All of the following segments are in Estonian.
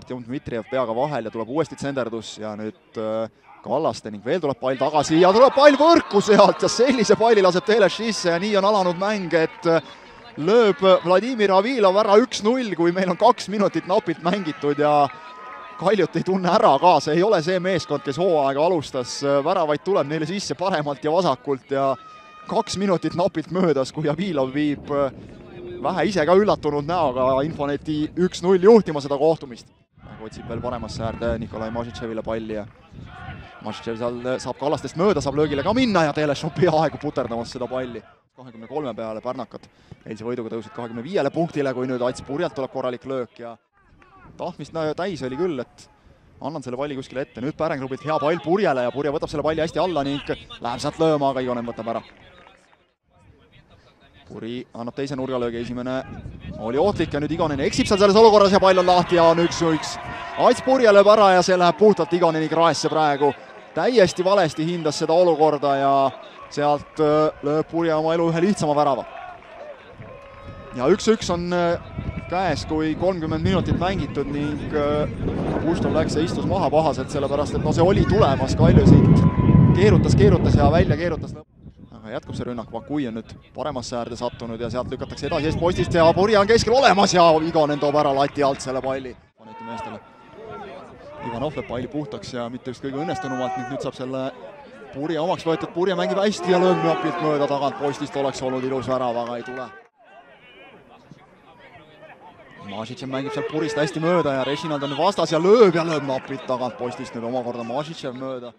Artjom Dmitrijev peaga vahel ja tuleb uuesti tsenderdus ja nüüd äh, Kallaste ning veel tuleb pall tagasi ja tuleb pall võrku sealt ja sellise palli laseb Teles sisse ja nii on alanud mäng, et äh, lööb Vladimir Avilov ära üks-null, kui meil on kaks minutit napilt mängitud ja Kaljut ei tunne ära ka, see ei ole see meeskond, kes hooaega alustas, väravaid tuleb neile sisse paremalt ja vasakult ja kaks minutit napilt möödas, kui Avilov viib äh, vähe ise ka üllatunud näoga Infoneti üks-null juhtima seda kohtumist. Otsib veel paremasse äärde Nikolai Mažitševile palli ja Mažitšev seal saab Kallastest mööda, saab löögile ka minna ja Teles on peaaegu puterdamas seda palli. kahekümne kolme peale pärnakad eilse võiduga tõusid kahekümne viiele punktile, kui nüüd Ats Purjalt tuleb korralik löök ja tahtmist täis oli küll, et annan selle palli kuskile ette, nüüd Pärenklubilt hea pall Purjele ja Purje võtab selle palli hästi alla ning läheb sealt lööma, aga Igonen võtab ära. Puri annab teise nurgalöögi, esimene oli ohtlik ja nüüd Igonen eksib seal selles olukorras ja pall on lahti ja on üks-üks. Ats Purje lööb ära ja see läheb puhtalt Igoneni kraesse praegu. täiesti valesti hindas seda olukorda ja sealt lööb Purje oma elu ühe lihtsama värava. ja üks-üks on käes, kui kolmkümmend minutit mängitud ning Puštov läks ja istus maha pahaselt, sellepärast et no see oli tulemas, Kalju siit keerutas, keerutas ja välja keerutas. Aga jätkub see rünnak, Vakui on nüüd paremasse äärde sattunud ja sealt lükatakse edasi eestpostist ja Purja on keskel olemas ja Igonen toob ära lati alt selle palli. Paneti meestele. Ivanov lööb palli puhtaks ja mitte just kõige õnnestunumalt ning nüüd saab selle Purja omaks võetud, Purja mängib hästi ja lööb napilt mööda tagantpostist, oleks olnud ilus värav, aga ei tule Mažitšev mängib sealt purist hästi mööda ja Režinald on vastas ja lööb ja lööb napilt tagant postist nüüd omakorda Mažitšev mööda.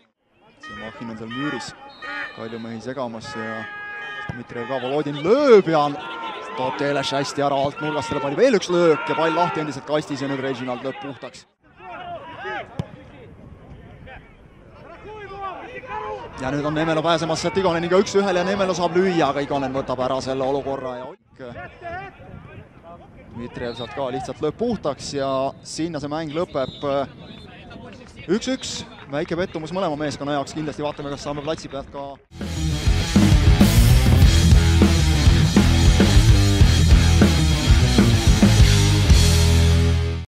Semahin on seal müüris Kaljumehi segamas ja Dmitrijev ka, Volodin lööb ja toob Teles hästi ära alt nurgast selle palli, veel üks löök ja pall lahti endiselt kastis ja nüüd Režinald lööb puhtaks. ja nüüd on Nemelo pääsemas sealt Igoneniga üks-ühele ja Nemelo saab lüüa, aga Igonen võtab ära selle olukorra ja Dmitrijev sealt ka lihtsalt lööb puhtaks ja sinna see mäng lõpeb üks-üks, väike pettumus mõlema meeskonna jaoks, kindlasti vaatame, kas saame platsi pealt ka